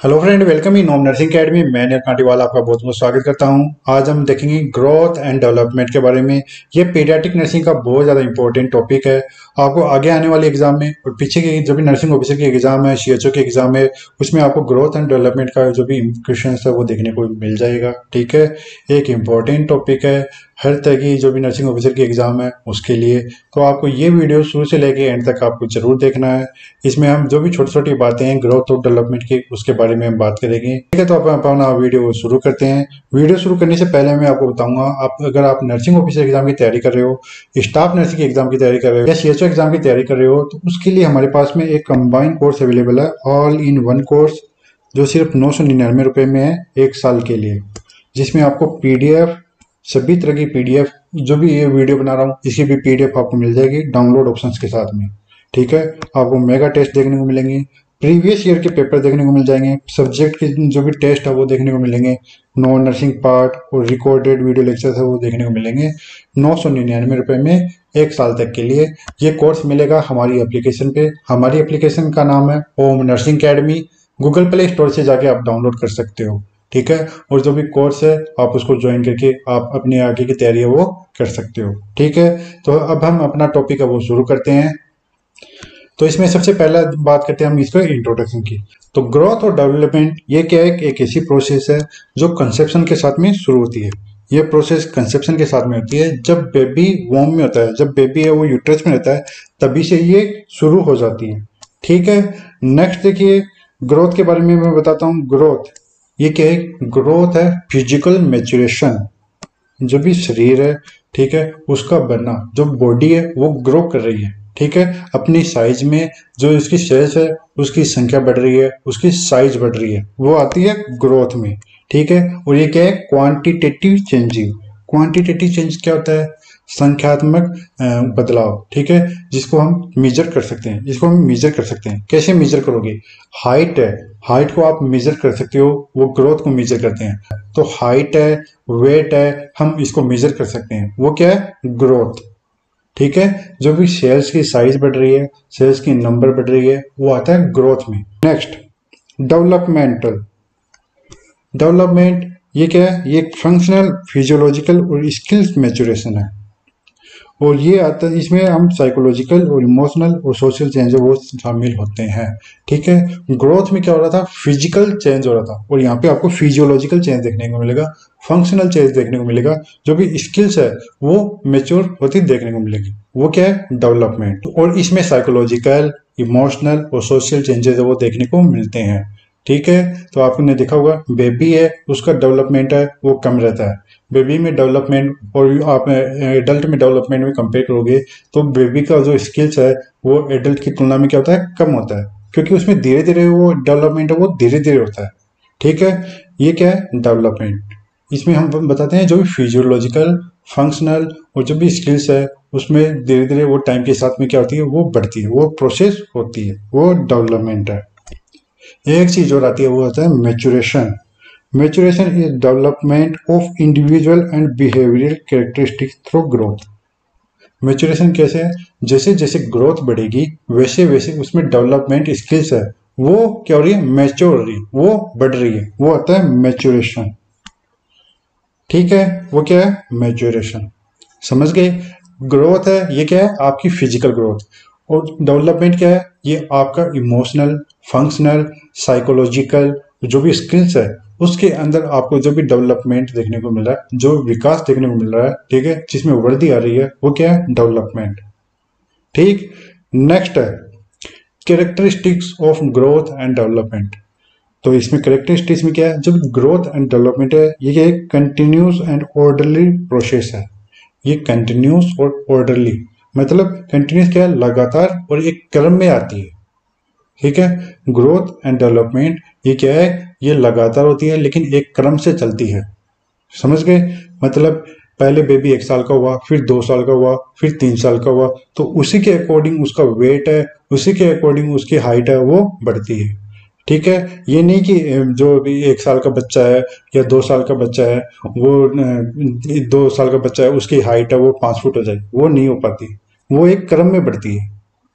Hello friend welcome in home nursing academy मैं नीर कांटीवाल आपका बहुत बहुत स्वागत करता हूँ। आज हम देखेंगे ग्रोथ एंड डेवलपमेंट के बारे में। ये पीडियाटिक नर्सिंग का बहुत ज़्यादा इंपॉर्टेंट टॉपिक है। आपको आगे आने वाले एग्ज़ाम में और पीछे के जो भी नर्सिंग ऑफिसर के एग्ज़ाम है सीएचओ के एग्ज़ाम है, उसमें आपको ग्रोथ एंड डेवलपमेंट का जो भी क्वेश्चन है वो देखने को मिल जाएगा। ठीक है? एक इंपॉर्टेंट टॉपिक है। हर तरह की जो भी नर्सिंग ऑफिसर की एग्ज़ाम है, उसके लिए। तो आपको ये वीडियो शुरू से लेके एंड तक आपको ज़रूर देखना है। इसमें हम जो भी छोटी छोटी बातें हैं ग्रोथ और डेवलपमेंट की, उसके बारे में हम बात करेंगे। ठीक है तो आप अपना वीडियो शुरू करते हैं। वीडियो शुरू करने से पहले मैं आपको बताऊँगा, आप, अगर आप नर्सिंग ऑफिसर एग्ज़ाम की तैयारी कर रहे हो स्टाफ नर्सिंग एग्ज़ाम की तैयारी कर रहे हो, या सी एग्ज़ाम की तैयारी कर रहे हो तो उसके लिए हमारे पास में एक कम्बाइंड कोर्स अवेलेबल है ऑल इन वन कोर्स जो सिर्फ़ नौ सौ निन्यानवे रुपये में है, एक साल के लिए। जिसमें आपको पीडीएफ सभी तरह की पीडीएफ जो भी ये वीडियो बना रहा हूँ इसकी भी पीडीएफ आपको मिल जाएगी डाउनलोड ऑप्शंस के साथ में। ठीक है? आपको मेगा टेस्ट देखने को मिलेंगे प्रीवियस ईयर के पेपर देखने को मिल जाएँगे सब्जेक्ट के जो भी टेस्ट है वो देखने को मिलेंगे नॉन नर्सिंग पार्ट और रिकॉर्डेड वीडियो लेक्चर है वो देखने को मिलेंगे, नौ सौ निन्यानवे रुपये में एक साल तक के लिए। ये कोर्स मिलेगा हमारी एप्लीकेशन पे। हमारी एप्लीकेशन का नाम है home nursing academy Google Play Store से जाके आप डाउनलोड कर सकते हो। ठीक है? और जो भी कोर्स है, आप उसको ज्वाइन करके आप अपने आगे की तैयारी वो कर सकते हो। ठीक है? तो अब हम अपना टॉपिक है वो शुरू करते हैं। तो इसमें सबसे पहला बात करते हैं हम इसको इंट्रोडक्शन की। तो ग्रोथ और डेवलपमेंट ये क्या है? एक ऐसी प्रोसेस है जो कंसेप्शन के साथ में शुरू होती है। ये प्रोसेस कंसेप्शन के साथ में होती है। जब बेबी वॉम में होता है, जब बेबी है वो यूट्रस में रहता है, तभी से ये शुरू हो जाती है। ठीक है? नेक्स्ट देखिए ग्रोथ के बारे में मैं बताता हूँ। ग्रोथ ये क्या है? ग्रोथ है फ़िज़िकल मेचुरेशन जो भी शरीर है, ठीक है, उसका बनना, जो बॉडी है, वो ग्रो कर रही है, ठीक है? अपनी साइज़ में जो इसकी सेल्स है, उसकी संख्या बढ़ रही है, उसकी साइज़ बढ़ रही है, वो आती है ग्रोथ में, ठीक है? और ये क्या है? क्वांटिटेटिव चेंजिंग क्वांटिटेटिव चेंज क्या होता है? संख्यात्मक बदलाव, ठीक है? जिसको हम मेजर कर सकते हैं, जिसको हम मेजर कर सकते हैं। कैसे मेजर करोगे? हाइट है हाइट को आप मेजर कर सकते हो, वो ग्रोथ को मेजर करते हैं। तो हाइट है वेट है, हम इसको मेजर कर सकते हैं। वो क्या है? ग्रोथ ठीक है? जो भी सेल्स की साइज़ बढ़ रही है सेल्स की नंबर बढ़ रही है, वो आता है ग्रोथ में। नेक्स्ट डेवलपमेंटल डेवलपमेंट ये क्या है? ये फंक्शनल फिजियोलॉजिकल और स्किल्स मेचुरेशन है। और ये आता, इसमें हम साइकोलॉजिकल और इमोशनल और सोशल चेंज वो शामिल होते हैं, ठीक है? ग्रोथ में क्या हो रहा था? फ़िज़िकल चेंज हो रहा था। और यहाँ पे आपको फिजियोलॉजिकल चेंज देखने को मिलेगा फंक्शनल चेंज देखने को मिलेगा, जो भी स्किल्स है, वो मेच्योर होती देखने को मिलेगी। वो क्या है? डेवलपमेंट और इसमें साइकोलॉजिकल इमोशनल और सोशल चेंजेस वो देखने को मिलते हैं, ठीक है? तो आपने देखा होगा बेबी है, उसका डेवलपमेंट है, वो कम रहता है। बेबी में डेवलपमेंट और आप एडल्ट में डेवलपमेंट में कंपेयर करोगे तो बेबी का जो स्किल्स है, वो एडल्ट की तुलना में क्या होता है? कम होता है। क्योंकि उसमें धीरे धीरे वो डेवलपमेंट है, वो धीरे धीरे होता है। ठीक है? ये क्या है? डेवलपमेंट इसमें हम बताते हैं जो भी फिजियोलॉजिकल फंक्शनल और जो भी स्किल्स है, उसमें धीरे धीरे वो टाइम के साथ में क्या होती है? वो बढ़ती है। वो प्रोसेस होती है। वो डेवलपमेंट है। एक चीज़ और आती है, वो होता है maturation maturation is development of individual and behavioural characteristics through growth maturation कैसे है? जैसे जैसे ग्रोथ बढ़ेगी, वैसे वैसे उसमें डेवलपमेंट स्किल्स है। वो क्या हो रही है? मैच्योर हो रही वो बढ़ रही है। वो आता है मेचुरेशन ठीक है? वो क्या है? मेचुरेशन समझ गए? ग्रोथ है। ये क्या है? आपकी फ़िज़िकल ग्रोथ और डेवलपमेंट क्या है? ये आपका इमोशनल फंक्शनल साइकोलॉजिकल जो भी स्किल्स है उसके अंदर आपको जो भी डेवलपमेंट देखने को मिल रहा है जो विकास देखने को मिल रहा है, ठीक है, जिसमें वृद्धि आ रही है, वो क्या है? डेवलपमेंट ठीक? नेक्स्ट है characteristics of growth and development तो इसमें कैरेक्टरिस्टिक्स में क्या है? जो ग्रोथ एंड डेवलपमेंट है, ये एक कंटिन्यूस एंड ऑर्डरली प्रोसेस है। ये कंटिन्यूस और ऑर्डरली मतलब कंटिन्यूस क्या है? लगातार और एक क्रम में आती है। ठीक है? ग्रोथ एंड डेवलपमेंट ये क्या है? ये लगातार होती है, लेकिन एक क्रम से चलती है। समझ गए? मतलब पहले बेबी एक साल का हुआ, फिर दो साल का हुआ, फिर तीन साल का हुआ तो उसी के अकॉर्डिंग उसका वेट है, उसी के अकॉर्डिंग उसकी हाइट है, वो बढ़ती है। ठीक है? ये नहीं कि जो भी एक साल का बच्चा है या दो साल का बच्चा है, वो दो साल का बच्चा है, उसकी हाइट है, वो पाँच फुट हो जाए, वो नहीं हो पाती। वो एक क्रम में बढ़ती है।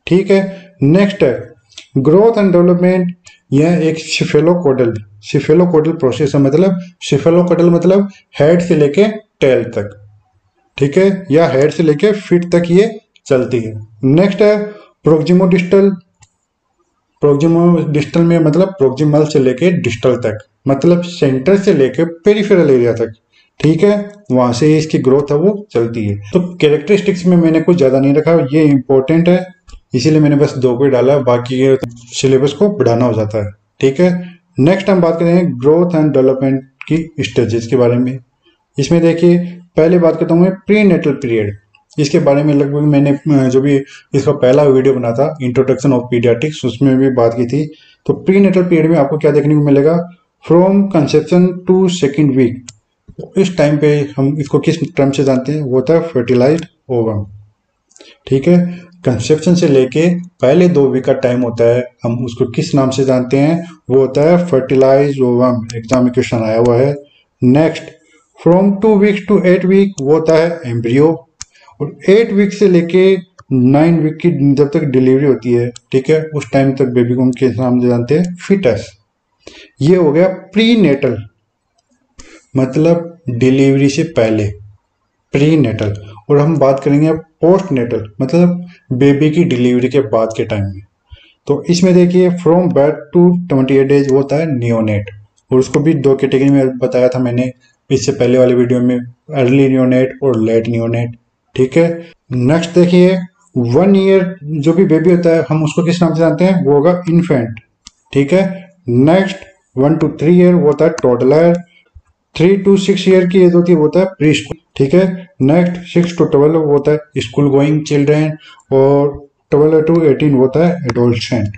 ठीक है? नेक्स्ट है ग्रोथ एंड डेवलपमेंट यह एक सिफेलोकोडल सिफेलोकोडल प्रोसेस है मतलब सिफेलोकोडल मतलब हेड से लेके टेल तक। ठीक है? या हेड से लेके फिट तक ये चलती है। नेक्स्ट है प्रोक्जिमो डिस्टल प्रोक्जिमो डिस्टल में मतलब प्रोक्जिमल से लेके डिस्टल तक मतलब सेंटर से लेके पेरिफेरल एरिया तक। ठीक है? वहाँ से इसकी ग्रोथ है, वो चलती है। तो कैरेक्टरिस्टिक्स में मैंने कुछ ज़्यादा नहीं रखा, ये इंपॉर्टेंट है। इसीलिए मैंने बस दो को डाला, बाकी सिलेबस को बढ़ाना हो जाता है। ठीक है? नेक्स्ट हम बात करेंगे ग्रोथ एंड डेवलपमेंट की स्टेजेस के बारे में। इसमें देखिए, पहले बात करता हूँ मैं प्री नेटल पीरियड इसके बारे में लगभग मैंने जो भी इसका पहला वीडियो बना था इंट्रोडक्शन ऑफ़ पीडियाटिक्स उसमें भी बात की थी। तो प्री नेटल पीरियड में आपको क्या देखने को मिलेगा? From conception to second week इस टाइम पे हम इसको किस टर्म से जानते हैं? वो है फर्टिलाइज ओवम ठीक है? कंसेप्शन से लेके पहले दो वीक का टाइम होता है। हम उसको किस नाम से जानते हैं? वो होता है फर्टिलाइज ओवम एग्ज़ाम में क्वेश्चन आया हुआ है। Next from two weeks to eight week वो होता है एम्ब्रियो और एट वीक से लेके नाइन वीक की जब तक डिलीवरी होती है, ठीक है? उस टाइम तक बेबी को हम किस नाम से जानते हैं? फिटस ये हो गया प्री नेटल मतलब डिलीवरी से पहले। प्री नेटल और हम बात करेंगे पोस्ट नेटल मतलब बेबी की डिलीवरी के बाद के टाइम में। तो इसमें देखिए from birth to twenty eight days होता है नियोनेट और उसको भी दो कैटेगरी में बताया था मैंने, इससे पहले वाले वीडियो में अर्ली नियोनेट और लेट नियोनेट ठीक है? नेक्स्ट देखिए वन ईयर जो भी बेबी होता है, हम उसको किस नाम से जानते हैं? वो होगा इन्फेंट ठीक है? Next one to three year वो होता है toddler three to six year की एज होती है, वो होता है प्री स्कूल ठीक है? नेक्स्ट सिक्स टू ट्वेल्व होता है स्कूल गोइंग चिल्ड्रेन और ट्वेल्व टू एटीन होता है एडोल्सेंट।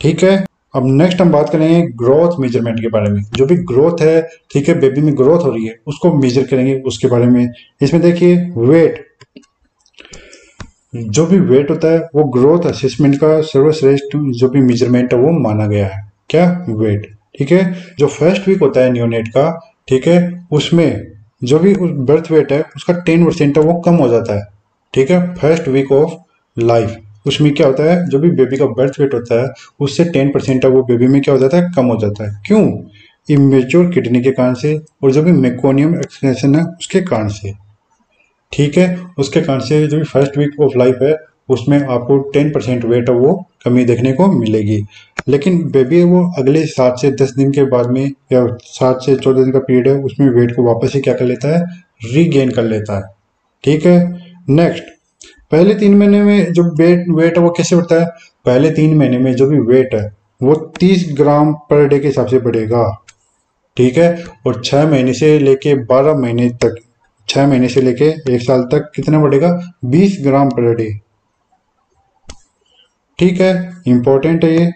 ठीक है? अब नेक्स्ट हम बात करेंगे ग्रोथ मेज़रमेंट के बारे में। जो भी ग्रोथ है, ठीक है बेबी में ग्रोथ हो रही है, उसको मेजर करेंगे उसके बारे में। इसमें देखिए वेट जो भी वेट होता है, वो ग्रोथ असेसमेंट का सर्वश्रेष्ठ जो भी मेज़रमेंट है, वो माना गया है। क्या? वेट ठीक है? जो फ़र्स्ट वीक होता है न्यूनेट का, ठीक है? उसमें जो भी उस बर्थ वेट है, उसका टेन परसेंट वो कम हो जाता है। ठीक है? फ़र्स्ट वीक ऑफ़ लाइफ उसमें क्या होता है? जो भी बेबी का बर्थ वेट होता है, उससे टेन परसेंट वो बेबी में क्या हो जाता है? कम हो जाता है। क्यों? इमेच्योर किडनी के कारण से और जो भी मेकोनियम एक्सप्रेशन है, उसके कारण से। ठीक है? उसके कारण से जो भी फ़र्स्ट वीक ऑफ़ लाइफ है उसमें आपको टेन परसेंट वेट वो कमी देखने को मिलेगी। लेकिन बेबी वो अगले सात से दस दिन के बाद में या सात से चौदह दिन का पीरियड है, उसमें वेट को वापस ही क्या कर लेता है? रीगेन कर लेता है। ठीक है? नेक्स्ट पहले तीन महीने में जो वेट वेट है वो कैसे बढ़ता है? पहले तीन महीने में जो भी वेट है, वो तीस ग्राम पर डे के हिसाब से बढ़ेगा। ठीक है? और छह महीने से लेके बारह महीने तक, छह महीने से लेके एक साल तक कितना बढ़ेगा? बीस ग्राम पर डे ठीक है इंपॉर्टेंट है ये।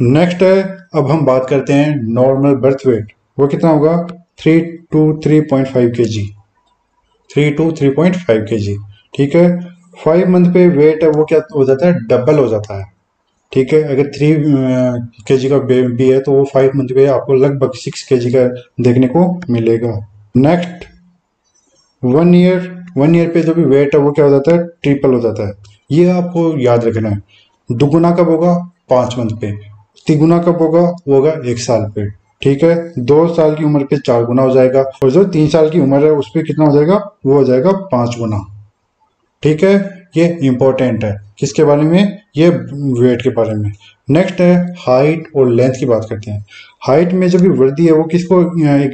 नेक्स्ट है, अब हम बात करते हैं नॉर्मल बर्थ वेट वो कितना होगा? Three to three point five K G three to three point five K G ठीक है फाइव मंथ पे वेट है, वो क्या हो जाता है? डबल हो जाता है। ठीक है, अगर थ्री के जी का बेबी है तो वो फाइव मंथ पे आपको लगभग सिक्स के जी का देखने को मिलेगा। Next one year one year पे जो भी वेट है, वो क्या हो जाता है? ट्रिपल हो जाता है। ये आपको याद रखना है। दुगुना कब होगा? पाँच मंथ पे। तिगुना कब होगा? वो होगा एक साल पे। ठीक है? दो साल की उम्र पे चार गुना हो जाएगा। और जो तीन साल की उम्र है, उस पर कितना हो जाएगा? वो हो जाएगा पाँच गुना। ठीक है? ये इंपॉर्टेंट है। किसके बारे में? ये वेट के बारे में। नेक्स्ट है हाइट और लेंथ की बात करते हैं। हाइट में जो भी वृद्धि है, वो किसको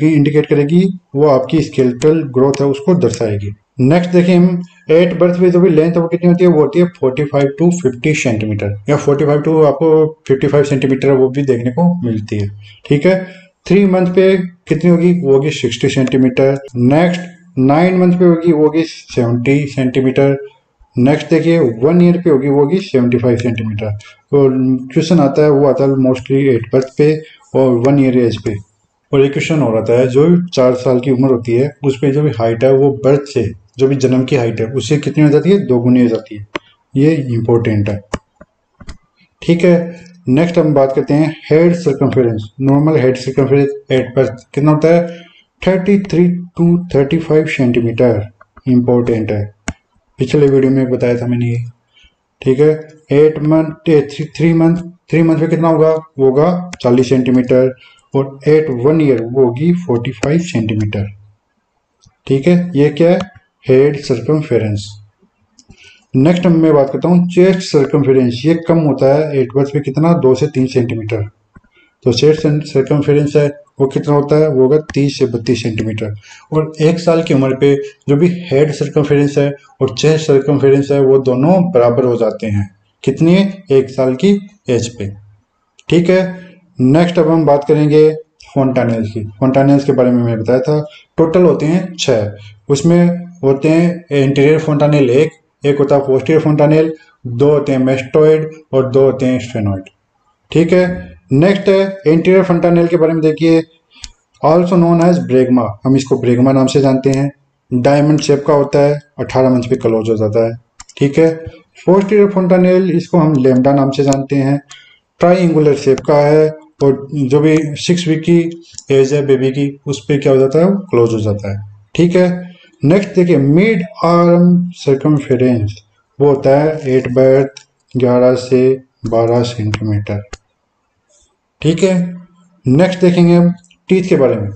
इंडिकेट करेगी? वो आपकी स्केलेटल ग्रोथ है, उसको दर्शाएगी। नेक्स्ट देखिए हम एट बर्थ में जो भी लेंथ वो कितनी होती है, वो होती है 45 टू 50 सेंटीमीटर या 45 टू आपको 55 सेंटीमीटर वो भी देखने को मिलती है। ठीक है? थ्री मंथ पे कितनी होगी? वो होगी 60 सेंटीमीटर नेक्स्ट नाइन मंथ पे होगी, वो होगी 70 सेंटीमीटर नेक्स्ट देखिए वन ईयर पे होगी, वो होगी 75 सेंटीमीटर तो क्वेश्चन आता है, वो आता है मोस्टली एट बर्थ पे और वन ईयर एज पे। और एक क्वेश्चन हो रहा है, जो भी चार साल की उम्र होती है, उस पर जो भी हाइट है, वो बर्थ से जो भी जन्म की हाइट है उससे कितनी हो जाती है? दो गुनी हो जाती है। ये इंपॉर्टेंट है। ठीक है नेक्स्ट हम बात करते हैं head circumference normal head circumference at पर कितना होता है? Thirty three to thirty five centimetre important है। पिछले वीडियो में बताया था मैंने ये। ठीक है at month three month three month में कितना होगा? वो होगा चालीस सेंटीमीटर और एट वन ईयर वो होगी फोर्टी फाइव सेंटीमीटर ठीक है, ये क्या है? हेड सर्कमफेरेंस नेक्स्ट मैं बात करता हूँ चेस्ट सर्कमफेरेंस ये कम होता है एट बर्थ में कितना? दो से तीन सेंटीमीटर तो चेस्ट सर्कमफेरेंस है, वो कितना होता है? वो होगा तीस से बत्तीस सेंटीमीटर और एक साल की उम्र पे जो भी हेड सर्कमफेरेंस है और चेस्ट सर्कमफेरेंस है, वो दोनों बराबर हो जाते हैं। कितनी? एक साल की एज पे। ठीक है? नेक्स्ट अब हम बात करेंगे फोनटानेल्स की। फोनटानेल्स के बारे में मैंने बताया था। टोटल होते हैं छः उसमें होते हैं इंटीरियर फोनटानेल एक एक होता है पोस्टीरियर फोनटानेल दो होते हैं मेस्टोइड और दो होते हैं स्टेनोइड ठीक है? नेक्स्ट है इंटीरियर फंटानेल के बारे में देखिए। ऑल्सो नोन एज ब्रेगमा हम इसको ब्रेगमा नाम से जानते हैं। डायमंड शेप का होता है, अठारह मंच पे क्लोज हो जाता है। ठीक है? पोस्टीरियर फंटानेल इसको हम लेमडा नाम से जानते हैं। ट्राइंगुलर शेप का है और जो भी सिक्स वीक की एज है बेबी की, उस पर क्या हो जाता है? क्लोज हो जाता है। ठीक है? नेक्स्ट देखिए मिड आर्म सर्कमफेरेंस वो होता है एट बर्थ ग्यारह से बारह सेंटीमीटर ठीक है? नेक्स्ट देखेंगे हम टीथ के बारे में।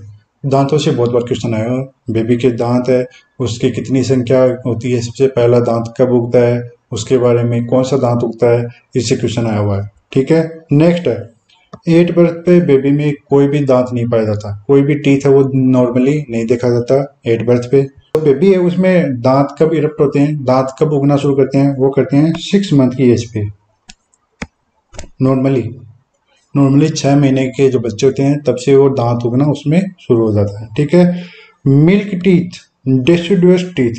दांतों से बहुत बार क्वेश्चन आया। बेबी के दांत है, उसकी कितनी संख्या होती है? सबसे पहला दांत कब उगता है? उसके बारे में कौन सा दांत उगता है? इससे क्वेश्चन आया हुआ है। ठीक है? नेक्स्ट है एट बर्थ पे बेबी में कोई भी दांत नहीं पाया जाता। कोई भी टीथ है, वो नॉर्मली नहीं देखा जाता एट बर्थ पे। बेबी है, उसमें दांत कब इरप्ट होते हैं, दांत कब उगना शुरू करते हैं, वो करते हैं सिक्स मंथ की एज पे। नॉर्मली नॉर्मली छः महीने के जो बच्चे होते हैं, तब से वो दांत उगना उसमें शुरू हो जाता है, ठीक है? मिल्क टीथ डेसिडुअस टीथ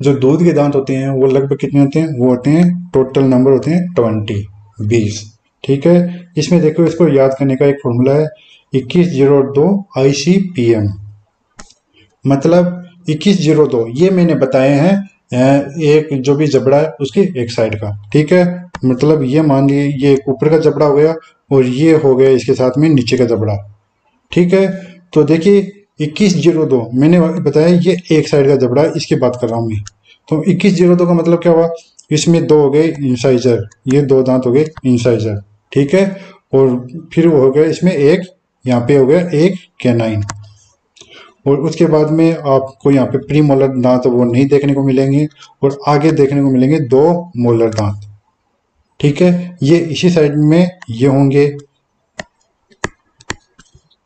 जो दूध के दांत होते हैं, वो लगभग कितने होते हैं? वो होते हैं टोटल नंबर होते हैं ट्वेंटी बीस, ठीक है? इसमें देखो, इसको याद करने का एक फॉर्मूला है, इक्कीस ज़ीरो दो आई सी पी एम मतलब इक्कीस ज़ीरो दो, ये मैंने बताए हैं एक जो भी जबड़ा है, उसकी एक साइड का, ठीक है? मतलब ये मान लीजिए, ये ऊपर का जबड़ा हो गया और ये हो गया इसके साथ में नीचे का जबड़ा, ठीक है? तो देखिए, इक्कीस ज़ीरो दो, मैंने बताया ये एक साइड का जबड़ा है, इसकी बात कर रहा हूँ मैं। तो इक्कीस ज़ीरो दो का मतलब क्या हुआ? इसमें दो हो गए इंसाइजर ये दो दांत हो गए इंसाइजर ठीक है? और फिर हो गया इसमें एक, यहाँ पे हो गया एक कैनाइन और उसके बाद में आपको यहाँ पे प्री मोलर दांत वो नहीं देखने को मिलेंगे और आगे देखने को मिलेंगे दो मोलर दांत। ठीक है? ये इसी साइड में ये होंगे।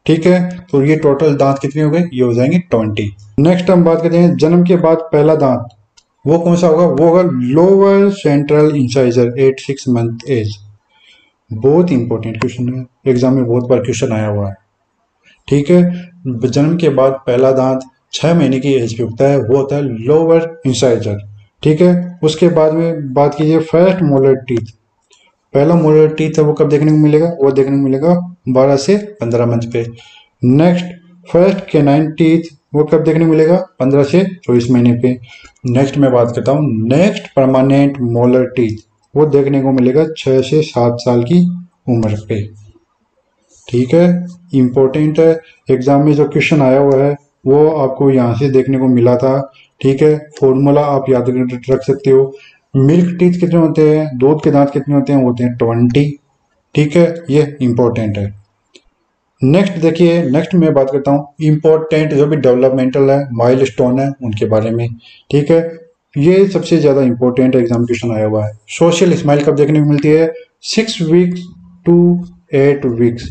ठीक है? तो ये टोटल दांत कितने हो गए? ये हो जाएँगे ट्वेंटी नेक्स्ट हम बात करते हैं जन्म के बाद पहला दांत। वो कौन सा होगा? वो होगा lower central incisor at six month age बहुत इंपॉर्टेंट क्वेश्चन है। एग्ज़ाम में बहुत बार क्वेश्चन आया हुआ है। ठीक है? जन्म के बाद पहला दांत छह महीने की एज पे उगता है, वो होता है लोअर इंसाइजर ठीक है? उसके बाद में बात कीजिए फ़र्स्ट मोलर टीथ पहला मोलर टीथ है, वो कब देखने को मिलेगा? वो देखने को मिलेगा बारह से पंद्रह मंथ पे। Next first canine teeth teeth कब देखने को मिलेगा? पंद्रह से चौबीस महीने पे। नेक्स्ट मैं बात करता हूँ नेक्स्ट परमानेंट मोलर टीथ वो देखने को मिलेगा छह से सात साल की उम्र पे। ठीक है? इम्पोर्टेंट है। एग्ज़ाम में जो क्वेश्चन आया हुआ है, वो आपको यहाँ से देखने को मिला था। ठीक है? फॉर्मूला आप याद रख सकते हो। मिल्क टीथ कितने होते हैं? दूध के दांत कितने होते हैं? होते हैं ट्वेंटी ठीक है? ये इंपॉर्टेंट है। नेक्स्ट देखिए नेक्स्ट मैं बात करता हूँ। इंपॉर्टेंट जो भी डेवलपमेंटल है माइल स्टोन है, उनके बारे में। ठीक है? ये सबसे ज़्यादा इंपॉर्टेंट एग्ज़ाम क्वेश्चन आया हुआ है। सोशल स्माइल कब देखने को मिलती है? Six weeks to eight weeks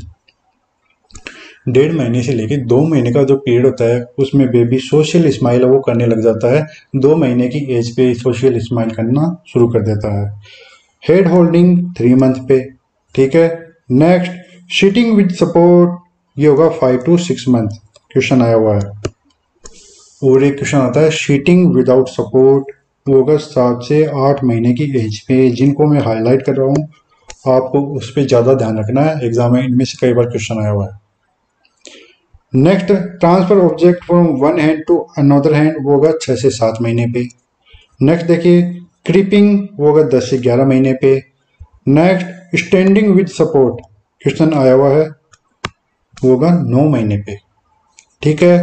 डेढ़ महीने से लेकर दो महीने का जो पीरियड होता है, उसमें बेबी सोशल स्माइल वो करने लग जाता है। दो महीने की एज पे सोशल स्माइल करना शुरू कर देता है। हेड होल्डिंग थ्री मंथ पे, ठीक है? नेक्स्ट शीटिंग विद सपोर्ट ये होगा five to six month question आया हुआ है। और एक क्वेश्चन आता है शीटिंग विदाउट सपोर्ट वो होगा सात से आठ महीने की एज पे, जिनको मैं हाईलाइट कर रहा हूँ। आपको उस पर ज़्यादा ध्यान रखना है। एग्ज़ाम में इनमें से कई बार क्वेश्चन आया हुआ है। Next transfer object from one hand to another hand वो होगा छः से सात महीने पे। नेक्स्ट देखिए क्रीपिंग वो होगा दस से ग्यारह महीने पे। Next standing with support question आया हुआ है वो होगा नौ महीने पे। ठीक है?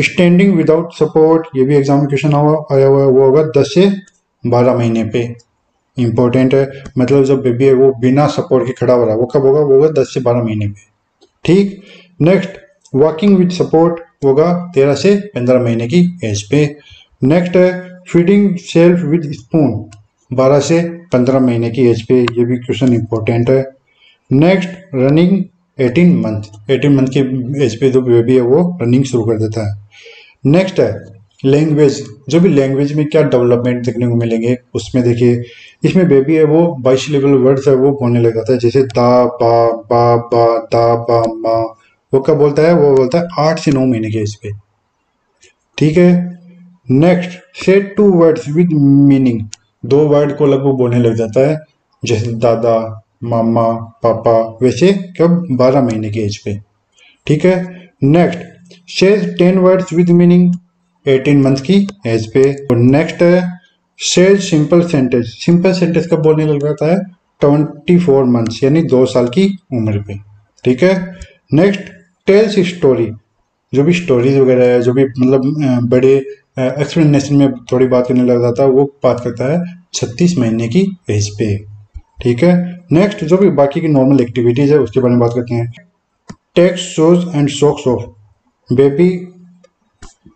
स्टैंडिंग विदाउट सपोर्ट ये भी एग्ज़ाम क्वेश्चन आया हुआ है, वो होगा दस से बारह महीने पे। इंपॉर्टेंट है मतलब जब बेबी है, वो बिना सपोर्ट के खड़ा हो रहा है, वो कब होगा? वो होगा दस से बारह महीने पे। ठीक? नेक्स्ट वॉकिंग विद सपोर्ट होगा तेरह से पंद्रह महीने की एज पे। नेक्स्ट है फीडिंग सेल्फ विद स्पून बारह से पंद्रह महीने की एज पे। ये भी क्वेश्चन इंपॉर्टेंट है। नेक्स्ट रनिंग 18 मंथ 18 मंथ की एज पे जो बेबी है, वो रनिंग शुरू कर देता है। नेक्स्ट है लैंग्वेज जो भी लैंग्वेज में क्या डेवलपमेंट देखने को मिलेंगे, उसमें देखिए। इसमें बेबी है, वो बाईस लेवल वर्ड्स है, वो बोलने लग जाता है। जैसे दा, बा बा बा, दा, बा, मा। वो कब बोलता है? वो बोलता है आठ से नौ महीने के एज पे। ठीक है? Next set two words with meaning दो वर्ड को लगभग बोलने लग जाता है। जैसे दादा, मामा, पापा, वैसे कब? बारह महीने के एज पे। ठीक है? Next says ten words with meaning eighteen month की एज पे। और नेक्स्ट है says simple sentence simple sentence कब बोलने लग जाता है? ट्वेंटी फोर मंथ्स यानी दो साल की उम्र पे। ठीक है? नेक्स्ट टेल्स स्टोरी जो भी स्टोरीज वगैरह है, जो भी मतलब बड़े एक्सप्लेनेशन में थोड़ी बात करने लग जाता है, वो बात करता है छत्तीस महीने की एज पे। ठीक है? नेक्स्ट जो भी बाकी की नॉर्मल एक्टिविटीज़ है, उसके बारे में बात करते हैं। Takes shoes and socks off baby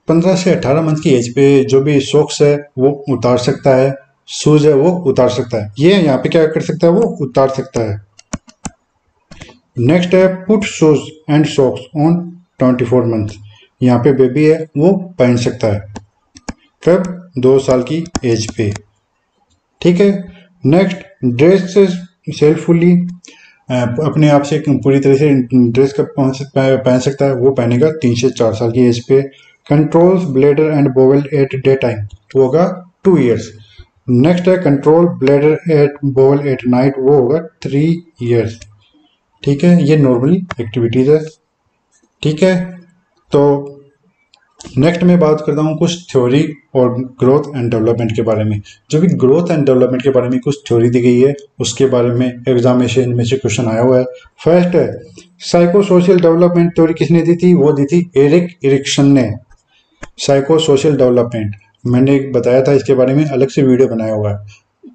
पंद्रह से अठारह मंथ की एज पे जो भी सॉक्स है, वो उतार सकता है। शूज़ है, वो उतार सकता है। ये यहाँ पे क्या कर सकता है? वो उतार सकता है। नेक्स्ट है put shoes and socks on twenty four month यहाँ पे बेबी है, वो पहन सकता है। कब दो साल की एज पे। ठीक है? नेक्स्ट ड्रेस सेल्फुली अपने आप से पूरी तरह से ड्रेस का पहन सकता है, वो पहनेगा तीन से चार साल की एज पे। Controls bladder and bowel at day time वो होगा टू ईयर्स नेक्स्ट है control bladder at bowel at night वो होगा थ्री ईयर्स ठीक है? ये नॉर्मली एक्टिविटीज़ है। ठीक है? तो नेक्स्ट मैं बात करता हूँ कुछ थ्योरी और ग्रोथ एंड डेवलपमेंट के बारे में। जो भी ग्रोथ एंड डेवलपमेंट के बारे में कुछ थ्योरी दी गई है, उसके बारे में एग्जामिनेशन में से क्वेश्चन आया हुआ है। फ़र्स्ट है साइको सोशल डेवलपमेंट थ्योरी किसने दी थी? वो दी थी एरिक इरिक्शन ने। साइको सोशल डेवलपमेंट मैंने बताया था इसके बारे में, अलग से वीडियो बनाया हुआ है।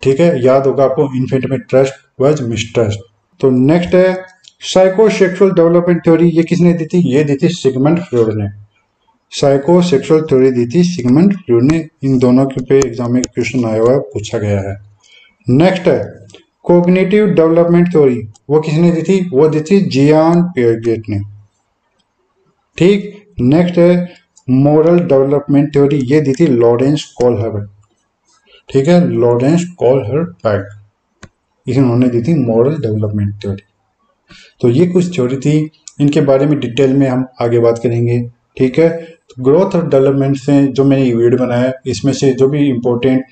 ठीक है? याद होगा आपको इन्फेंट में ट्रस्ट वज मिसट्रस्ट तो नेक्स्ट है साइको सेक्सुअल डेवलपमेंट थ्योरी ये किसने दी थी? ये दी थी सिगमेंट फ्रोड ने। साइकोसेक्सुअल थ्योरी दी थी सिगमेंट फ्लू ने। इन दोनों के पे एग्ज़ाम में क्वेश्चन आया हुआ, पूछा गया है। नेक्स्ट है कोग्निटिव डेवलपमेंट थ्योरी वो किसने दी थी? वो दी थी जियान पियरगेट ने। ठीक नेक्स्ट है मॉरल डेवलपमेंट थ्योरी ये दी थी लॉरेंस कॉलहर ठीक है लॉरेंस कॉलहर पैक इन्होंने दी थी मॉरल डेवलपमेंट थ्योरी तो ये कुछ थ्योरी थी। इनके बारे में डिटेल में हम आगे बात करेंगे, ठीक है? तो ग्रोथ और डेवलपमेंट से जो मैंने ये वीडियो बनाया, इसमें से जो भी इंपॉर्टेंट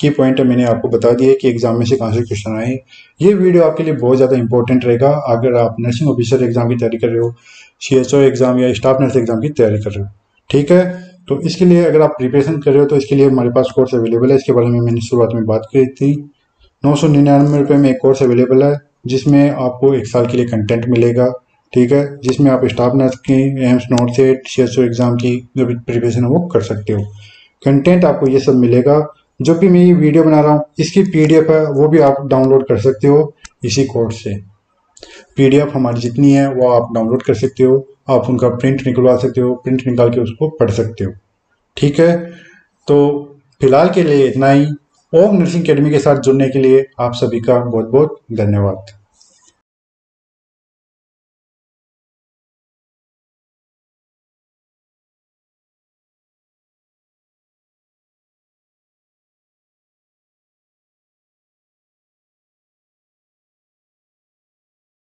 की पॉइंट है, मैंने आपको बता दिया कि एग्ज़ाम में से कहाँ से क्वेश्चन आए। ये वीडियो आपके लिए बहुत ज़्यादा इंपॉर्टेंट रहेगा। अगर आप नर्सिंग ऑफिसर एग्ज़ाम की तैयारी कर रहे हो सीएचओ एग्ज़ाम या स्टाफ नर्स एग्ज़ाम की तैयारी कर रहे हो, ठीक है? तो इसके लिए अगर आप प्रिपरेशन कर रहे हो तो इसके लिए हमारे पास कोर्स अवेलेबल है। इसके बारे में मैंने शुरुआत में बात की थी। नौ सौ निन्यानवे रुपये में एक कोर्स अवेलेबल है। जिसमें आपको एक साल के लिए कंटेंट मिलेगा, ठीक है? जिसमें आप स्टाफ नर्स की AIIMS NORCET exam की जो भी प्रिपरेशन वो कर सकते हो। कंटेंट आपको ये सब मिलेगा। जो भी मैं ये वीडियो बना रहा हूँ, इसकी पीडीएफ है, वो भी आप डाउनलोड कर सकते हो इसी कोर्स से। पीडीएफ हमारी जितनी है, वो आप डाउनलोड कर सकते हो। आप उनका प्रिंट निकलवा सकते हो प्रिंट निकाल के उसको पढ़ सकते हो। ठीक है? तो फ़िलहाल के लिए इतना ही। ओम नर्सिंग अकेडमी के साथ जुड़ने के लिए आप सभी का बहुत बहुत धन्यवाद।